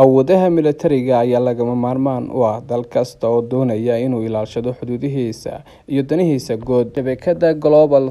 Awoodaha militariga ayaa lagama maarmaan u ah dal kasta oo doonaya inuu ilaashado xuduudihiisa iyo danihiisa guud. Shabakadda Global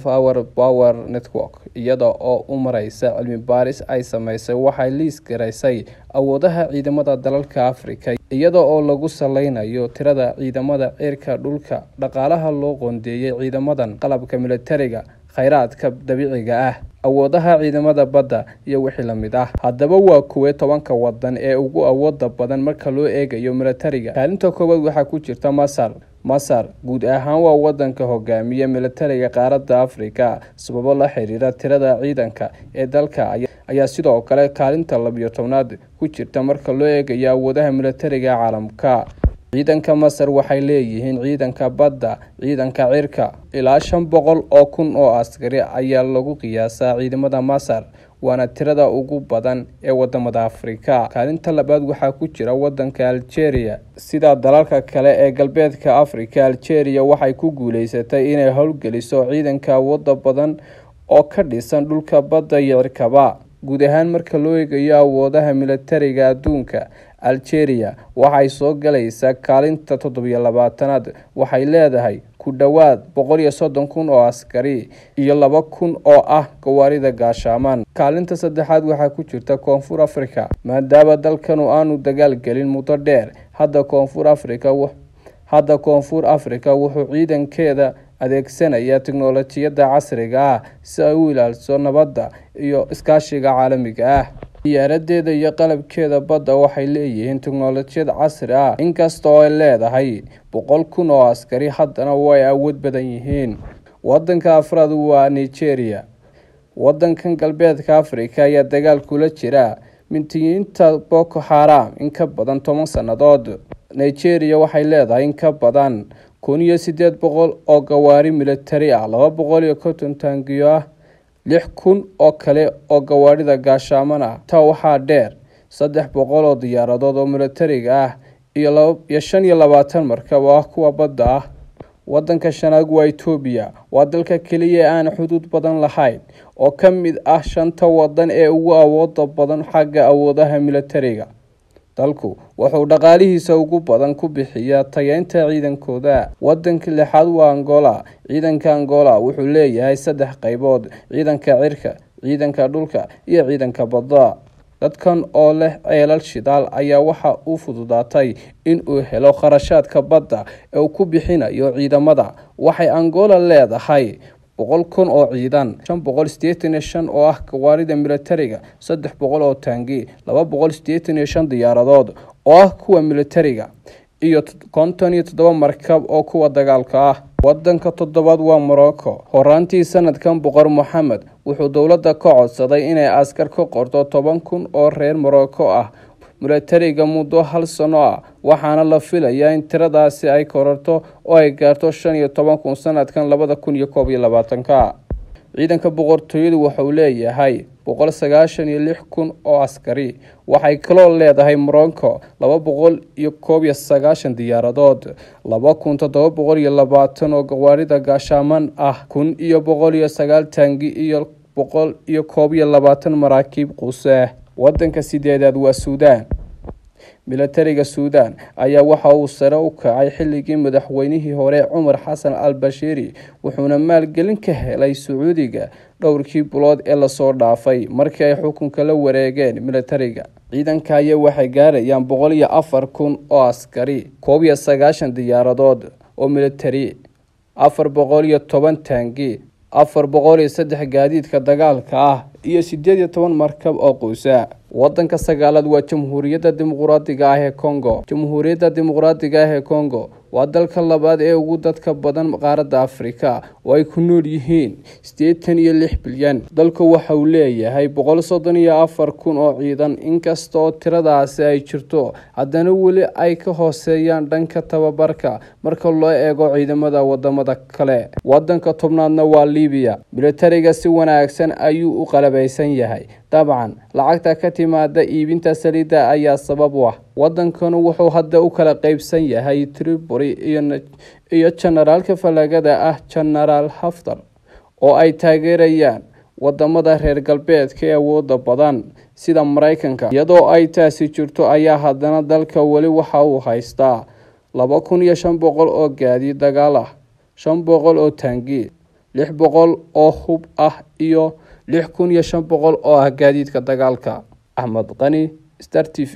Power Network, iyada oo u maraysa cilmi baaris ay samaysay, waxay liis garaysay awoodaha ciidamada dalalka Afrika iyada oo lagu saleynayo tirada ciidamada cirka, dhulka, dhaqaalaha loo qoondeeyay ciidamadan, qalabka militariga, kheyraadka dabiiciga ah, awoodaha ciidamada badda, iyo wixii la mid ah. Haddaba, waa kuwee tobanka waddan ee ugu awooda badan marka loo eegayo militariga? Kaalinta koowaad waxaa ku jirta Masar. Masar guud ahaan waa waddanka hogaamiya militariga qaaradda Afrika sababo la xiriira tirada ciidanka ee dalka ayaa sidoo kale kaalinta laba tobnaad ku jirta marka loo eegayo awoodaha militariga caalamka. Ciidanka Masar waxay leeyihiin ciidanka badda, ciidanka cirka, ilaa shan boqol oo kun oo askari ayaa lagu qiyaasaa ciidamada Masar, waana tirada ugu badan ee waddamada Afrika. Kaalinta labaad waxaa ku jira waddanka Algeria. Sida dalalka kale ee galbeedka Afrika, Algeria waxay ku guuleysatay inay howlgeliso ciidanka awooda badan oo ka dhisan dhulka, badda iyo cirkaba. Guud ahaan marka loo eegayo awoodaha militariga adduunka, Algeria waxay soo galaysaa kaalinta toddobiyo labaatanaad, waxay leedahay ku dhawaad boqol iyo soddon kun oo askari iyo laba kun oo ah gawaarida gaashaman. Kaalinta saddexaad waxaa ku jirta Koonfur Afrika. Maadaama dalkanu aanu dagaal gelin muddo dheer, hadda Koonfur Afrika hadda Koonfur Afrika wuxuu ciidankeeda adeegsanayaa tiknoolajiyadda casriga ah si ay u ilaaliso nabadda iyo iskaashiga caalamiga ah. Diyaaradeeda iyo qalabkeeda badda waxay leeyihiin tiknoolajiyad casri ah. Inkasta oo ay leedahay boqol kun oo askari, haddana way awood badan yihiin. Waddanka afraad waa Nigeria. Waddankan galbeedka Afrika ayaa dagaal kula jira mintidiinta Boko Haram in ka badan toban sannadood. Nigeria waxay leedahay in ka badan kun iyo sideed boqol oo gawaari militari ah, laba boqol iyo konton taangiyo ah, lix kun oo kale oo gawaarida gaashaman ah. Intaa waxaa dheer, saddex boqol oo diyaaradood oo militariga ah iyo shan iyo labaatan markab oo ah kuwa badda ah. Waddanka shanaad waa Itoobiya. Waa dalka keliya aan xuduud badan lahayn oo ka mid ah shanta waddan ee ugu awooda badan xagga awoodaha militariga. Dalku wuxuu dhaqaalihiisa ugu badan ku bixiyaa tayeynta ciidankooda. Waddanka lixaad waa Angola. Ciidanka Angola wuxuu leeyahay saddex qaybood: ciidanka cirka, ciidanka dhulka, iyo ciidanka badda. Dalkan oo leh ceelal shidaal ayaa waxa u fududaatay in uu helo kharashaadka badda ee uu ku bixinayo ciidamada. Waxay Angola leedahay boqol kun oo ciidan, shan boqol sideetan iyo shan oo ah gawaarida militariga, saddex boqol oo taangi, laba boqol sideetan iyo shan diyaaradood oo ah kuwa militariga, iyo konton iyo toddoba markab oo kuwa dagaalka ah. Waddanka toddobaad waa Morocco. Horaantii sanadkan, Boqor Mohamed wuxuu dowladda ka codsaday inay askar ka qorto toban kun oo reer Morocco ah militariga muddo hal sano ah, waxaana la filayaa in tiradaasi ay kororto oo ay gaarto shan iyo toban kun sanadkan labada kun iyo koob iyo labaatanka. Ciidanka boqortooyadu wuxuu leeyahay boqol sagaashan iyo lix kun oo askari. Waxay kaloo leedahay Morocco laba boqol iyo koob iyo sagaashan diyaaradood, laba kun toddoba boqol iyo labaatan oo gawaarida gaashaman ah, kun iyo boqol iyo sagaal taangi, iyo boqol iyo koob iyo labaatan maraakiib quuse. Waddanka sideedaad waa Suudaan. Militariga Suudaan ayaa waxa uu sare u kacay xilligii madaxweynihii hore Cumar Xasan al-Bashir, wuxuuna maalgelin ka helay Sacuudiga dhowrkii bilood ee la soo dhaafay markii ay xukunka la wareegeen militariga. Ciidanka ayaa waxay gaarayaan boqol iyo afar kun oo askari, koob iyo sagaashan diyaaradood oo militari, afar boqol iyo toban taangi, afar boqol iyo saddex gaadiidka dagaalka ah, iyo sideed iyo toban markab oo quusa. Waddanka sagaalaad waa Jamhuuriyadda Dimuqraadiga ah ee Congo. Jamhuuriyadda Dimuqraadiga ah ee Congo waa dalka labaad ee ugu dadka badan qaaradda Afrika oo ay ku nool yihiin siddeetan iyo lix bilyan. Dalku waxa uu leeyahay boqol soddon iyo afar kun oo ciidan. Inkasta oo tiradaasi ay jirto, haddana weli ay ka hooseeyaan dhanka tababarka marka loo eego ciidamada waddamada kale. Waddanka tobnaadna waa Liibiya. Militariga si wanaagsan ayuu u qalabaysan yahay. Dabcan, lacagta ka timaada iibinta saliidda ayaa sabab u ah. Waddankanu wuxuu hadda u kala qaybsan yahay Tripoli iyo Generaalka Fallaagada ah Genaraal Haftar oo ay taageerayaan waddamada reer galbeedka ee awooda badan sida mareykanka iyadoo ay taasi jirto ayaa haddana dalka weli waxa uu haystaa laba kun iyo shan boqol oo gaadiid dagaal ah shan boqol oo taangi lix boqol oo hub ah iyo lix kun iyo shan boqol oo ah gaadiidka dagaalka axmed qani star t v.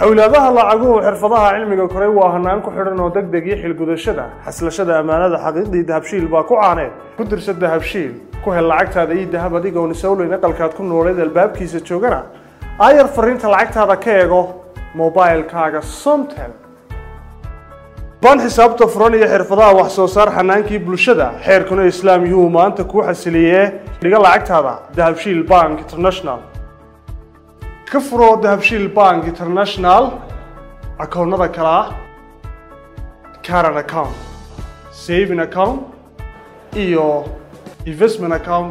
Xowlaadaha lacaguhu xirfadaha cilmiga koray waa hanaan ku xidhan oo deg deg iyo xilgudashada xaslashada ammaanada xaqiiqdii dahabshiil baa ku caaneed ku dirsa dahabshiil ku hel lacagtaada ii dahab adigoon isowleyn aqalkaad ku nooleed albaabkiisa joogana. Aayar fariinta lacagtaada ka eego mobilkaaga somtel baan xisaabta furan iyo xirfadaha wax soo saar xanaankii bulshada xeerkuna islaam yuhuu maanta kuu xasiliyee dhiga lacagtaada dahabshiil bank international. Ka furo dahabshiil bank international akoonnada kale ah caran account saving account iyo investment account